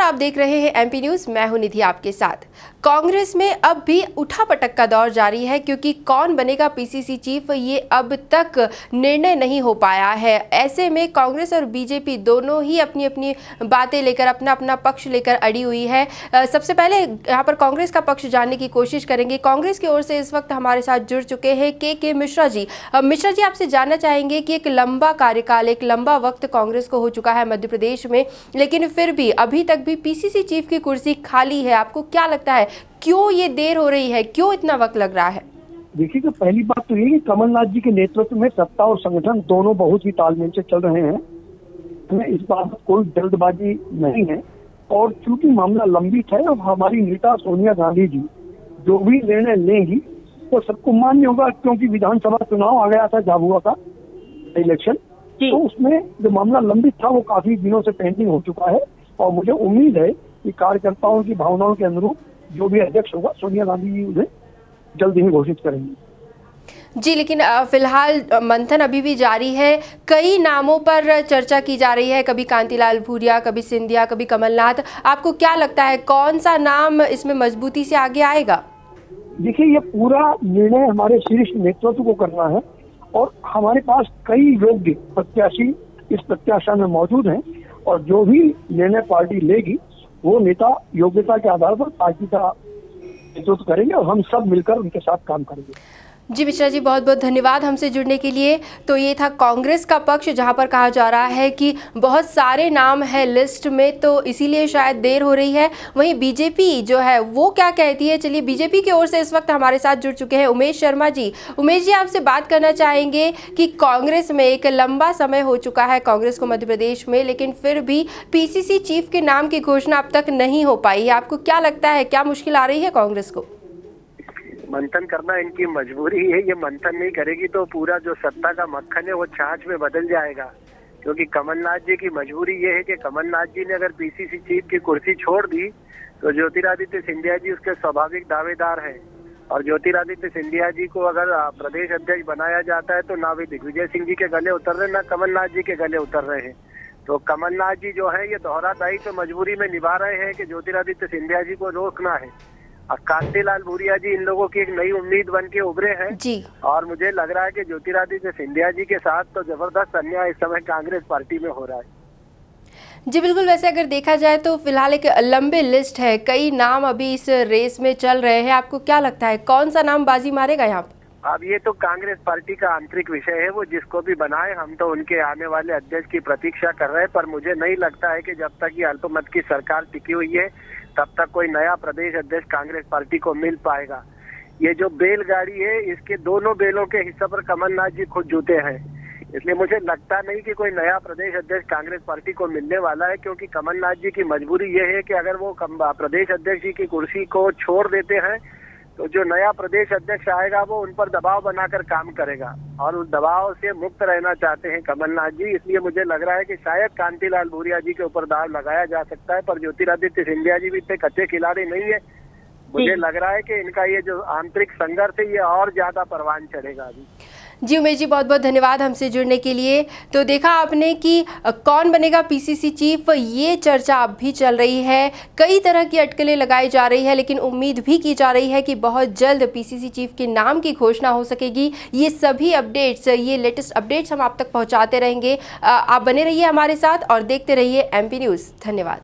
आप देख रहे हैं एमपी न्यूज़ मैं हूँ निधि आपके साथ। कांग्रेस में अब भी उठा पटक का दौर जारी है क्योंकि कौन बनेगा पीसीसी चीफ ये अब तक निर्णय नहीं हो पाया है। ऐसे में कांग्रेस और बीजेपी दोनों ही अपनी अपनी बातें लेकर अपना अपना पक्ष लेकर अड़ी हुई है। सबसे पहले यहाँ पर कांग्रेस का पक्ष जानने की कोशिश करेंगे। कांग्रेस की ओर से इस वक्त हमारे साथ जुड़ चुके हैं के के मिश्रा जी। मिश्रा जी, आपसे जानना चाहेंगे कि एक लंबा कार्यकाल, एक लंबा वक्त कांग्रेस को हो चुका है मध्य प्रदेश में, लेकिन फिर भी अभी तक भी पीसीसी चीफ की कुर्सी खाली है? आपको क्या लगता है? क्यों ये देर हो रही है? क्यों इतना वक्त लग रहा है? देखिए तो पहली बात तो ये कि कमलनाथ जी के नेतृत्व में सत्ता और संगठन दोनों बहुत ही तालमेल से चल रहे हैं। इस बात कोई जल्दबाजी नहीं है। और चूँकि मामला लंबित है और हमारी नेता सोनिया गांधी जी जो भी निर्णय लेंगी वो तो सबको मान्य होगा क्योंकि विधानसभा चुनाव आ गया था झाबुआ का इलेक्शन तो उसमें जो मामला लंबित था वो काफ़ी दिनों से पेंडिंग हो चुका है। और मुझे उम्मीद है कि कार्यकर्ताओं की भावनाओं के अनुरूप जो भी अध्यक्ष होगा सोनिया गांधी जी उन्हें जल्द ही घोषित करेंगी। जी लेकिन फ़िलहाल मंथन अभी भी जारी है। कई नामों पर चर्चा की जा रही है। कभी कांतिलाल भूरिया कभी सिंधिया कभी कमलनाथ। आपको क्या लगता है कौन सा नाम इसमें मजबूती से आगे आएगा? देखिए ये पूरा निर्णय हमारे शीर्ष नेतृत्व को करना है और हमारे पास कई योग्य प्रत्याशी इस प्रत्याशा में मौजूद हैं। और जो भी निर्णय पार्टी लेगी, वो नेता योग्यता के आधार पर पार्टी का नेतृत्व करेंगे और हम सब मिलकर उनके साथ काम करेंगे। जी मिश्रा जी बहुत बहुत धन्यवाद हमसे जुड़ने के लिए। तो ये था कांग्रेस का पक्ष, जहाँ पर कहा जा रहा है कि बहुत सारे नाम है लिस्ट में तो इसीलिए शायद देर हो रही है। वहीं बीजेपी जो है, वो क्या कहती है? चलिए बीजेपी की ओर से इस वक्त हमारे साथ जुड़ चुके हैं उमेश शर्मा जी। उमेश जी, आपसे बात करना चाहेंगे कि कांग्रेस में एक लंबा समय हो चुका है कांग्रेस को मध्य प्रदेश में, लेकिन फिर भी पीसीसी चीफ के नाम की घोषणा अब तक नहीं हो पाई आपको क्या लगता है, क्या मुश्किल आ रही है कांग्रेस को? मंथन करना इनकी मजबूरी है, ये मंथन नहीं करेगी तो पूरा जो सत्ता का मक्खन है वो छाछ में बदल जाएगा। क्योंकि कमलनाथ जी की मजबूरी ये है कि कमलनाथ जी ने अगर पीसीसी चीफ की कुर्सी छोड़ दी तो ज्योतिरादित्य सिंधिया जी उसके स्वाभाविक दावेदार हैं। और ज्योतिरादित्य सिंधिया जी को अगर प्रदेश अध्यक्ष बनाया जाता है तो ना भी दिग्विजय सिंह जी के गले उतर रहे, ना कमलनाथ जी के गले उतर रहे हैं। तो कमलनाथ जी जो है, ये दोहरा दायित्व मजबूरी में निभा रहे हैं कि ज्योतिरादित्य सिंधिया जी को रोकना है। कांतिलाल भूरिया जी इन लोगों की एक नई उम्मीद बन के उभरे हैं। जी। और मुझे लग रहा है कि ज्योतिरादित्य सिंधिया जी के साथ तो ज़बरदस्त अन्याय इस समय कांग्रेस पार्टी में हो रहा है। जी बिल्कुल वैसे अगर देखा जाए तो फ़िलहाल एक लंबे लिस्ट है। कई नाम अभी इस रेस में चल रहे हैं। आपको क्या लगता है कौन सा नाम बाजी मारेगा यहाँ पर? अब ये तो कांग्रेस पार्टी का आंतरिक विषय है। वो जिसको भी बनाए हम तो उनके आने वाले अध्यक्ष की प्रतीक्षा कर रहे हैं। पर मुझे नहीं लगता है कि जब तक ये अल्पमत की सरकार टिकी हुई है तब तक कोई नया प्रदेश अध्यक्ष कांग्रेस पार्टी को मिल पाएगा। ये जो बेलगाड़ी है, इसके दोनों बेलों के हिस्से पर कमलनाथ जी खुद जूते हैं। इसलिए मुझे लगता नहीं कि कोई नया प्रदेश अध्यक्ष कांग्रेस पार्टी को मिलने वाला है, क्योंकि कमलनाथ जी की मजबूरी ये है कि अगर वो प्रदेश अध्यक्ष जी की कुर्सी को छोड़ देते हैं तो जो नया प्रदेश अध्यक्ष आएगा वो उन पर दबाव बनाकर काम करेगा। और उस दबाव से मुक्त रहना चाहते हैं कमलनाथ जी इसलिए मुझे लग रहा है कि शायद कांतिलाल भूरिया जी के ऊपर दाव लगाया जा सकता है पर ज्योतिरादित्य सिंधिया जी भी इतने कच्चे खिलाड़ी नहीं है। मुझे लग रहा है कि इनका ये जो आंतरिक संघर्ष है ये और ज़्यादा परवान चढ़ेगा अभी। जी उमेश जी बहुत बहुत धन्यवाद हमसे जुड़ने के लिए। तो देखा आपने कि कौन बनेगा पीसीसी चीफ ये चर्चा अब भी चल रही है। कई तरह की अटकलें लगाई जा रही है, लेकिन उम्मीद भी की जा रही है कि बहुत जल्द पीसीसी चीफ के नाम की घोषणा हो सकेगी। ये सभी अपडेट्स ये लेटेस्ट अपडेट्स हम आप तक पहुँचाते रहेंगे। आप बने रहिए हमारे साथ और देखते रहिए एमपी न्यूज़ धन्यवाद।